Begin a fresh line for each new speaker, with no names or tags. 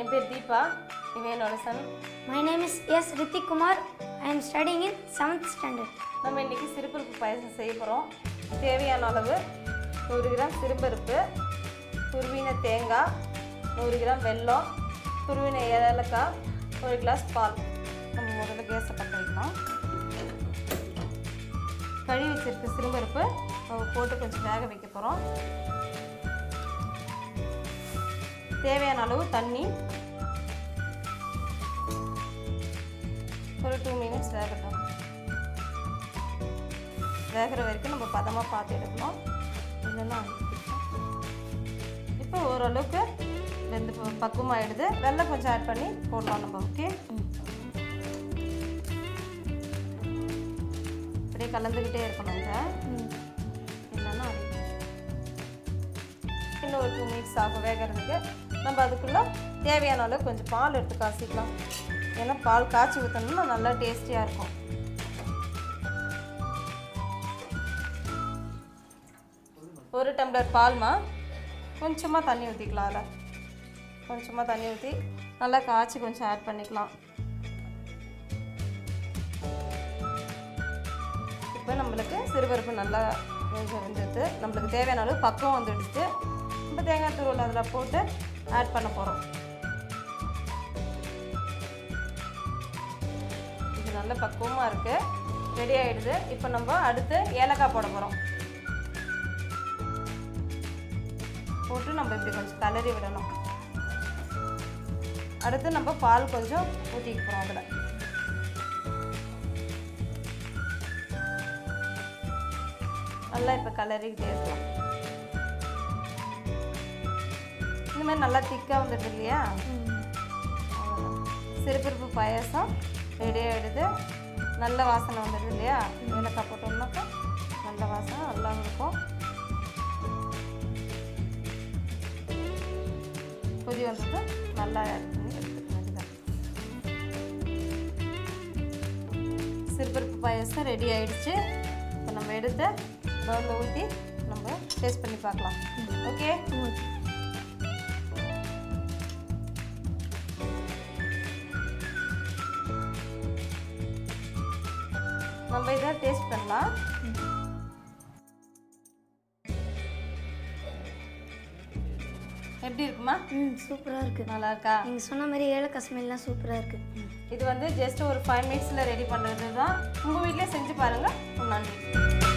என் பேர் தீபா இவன் என்னோட son
My name is S. Ritik Kumar. I am studying in 7th standard.
நம்ம இன்னைக்கு சிறுபருப்பு பாயசம் செய்ய போகிறோம் தேவையான அளவு நூறு கிராம் சிறுபருப்பு துருவின தேங்காய் நூறு கிராம் வெல்லம் துருவின ஏலக்காய் ஒரு கிளாஸ் பால் நம்ம முதல்ல கேஸை பற்ற வைக்கலாம் கழுவி வச்சிருக்க சிறுபருப்பு போட்டு கொஞ்சம் வேக வைக்க போகிறோம் தேவையான அளவு தண்ணி. ஒரு டூ மினிட்ஸ் வேகட்டும். வேகிற வரைக்கும் நம்ம பதமாக பார்த்து எடுக்கணும். இல்லைன்னா இப்போ ஓரளவுக்கு வெந்து ப- பக்குவமாயிடுது. வெள்ளம் கொஞ்சம் ஆட் பண்ணி போடலாம் நம்ம ஓகே அப்படியே கலந்துக்கிட்டே இருக்கணும் இதை. இல்லைன்னா. இன்னும் ஒரு டூ மினிட்ஸ் ஆகும் வேகிறதுக்கு. நம்ம அதுக்குள்ளே தேவையான அளவு கொஞ்சம் பால் எடுத்து காசிக்கலாம். ஏன்னா பால் காய்ச்சி ஊற்றணும்னா நல்லா டேஸ்டியாக இருக்கும். ஒரு டம்ளர் பால்மா கொஞ்சமாக தண்ணி ஊற்றிக்கலாம் அதில் கொஞ்சமாக தண்ணி ஊற்றி நல்லா காய்ச்சி கொஞ்சம் ஆட் பண்ணிக்கலாம். இப்போ நம்மளுக்கு சிறுபருப்பு நல்லா கொஞ்சம் வெந்துடுது நம்மளுக்கு தேவையான அளவு பக்கம் வந்துடுச்சு. இப்போ தேங்காய் துருவல் அதில் போட்டு ஆட் பண்ண போகிறோம் இது நல்ல பக்குவமாக இருக்குது ரெடி ஆகிடுது இப்போ நம்ம அடுத்து ஏலக்காய் போட போகிறோம் போட்டு நம்ம இப்படி கொஞ்சம் கலரி விடணும். அடுத்து நம்ம பால் கொஞ்சம் ஊற்றிக்க போகிறோம் அதில். நல்லா இப்போ கலரிக்கிட்டே இருக்கலாம். இந்த நல்லா திக்காக வந்துடுது இல்லையா? சிறுபிறுப்பு பாயசம் பாயாசம் ரெடி ஆகிடுது நல்ல வாசனை வந்துடுது இல்லையா? ஏலக்காய் போட்டோம்னாக்கா நல்ல வாசனை நல்லா இருக்கும். கொதி வந்தது நல்லா ஆட் பண்ணி எடுத்துக்க சிறுபருப்பு பாயாசம் ரெடி ஆயிடுச்சு. இப்போ நம்ம எடுத்து பவுலில் ஊற்றி நம்ம டேஸ்ட் பண்ணி பார்க்கலாம். ஓகே? நம்ம இதை டேஸ்ட் பண்ணலாம். எப்படி இருக்குமா?
ம் சூப்பராக இருக்குது
நல்லா இருக்கா
நீங்கள் சொன்ன மாதிரி ஏலக்காய் ஸ்மெல்லாம் சூப்பராக இருக்குது
இது வந்து ஜஸ்ட் ஒரு ஃபைவ் மினிட்ஸில் ரெடி பண்ணுறது தான் உங்கள் வீட்டிலே செஞ்சு பாருங்கள் நன்றி.